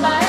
정말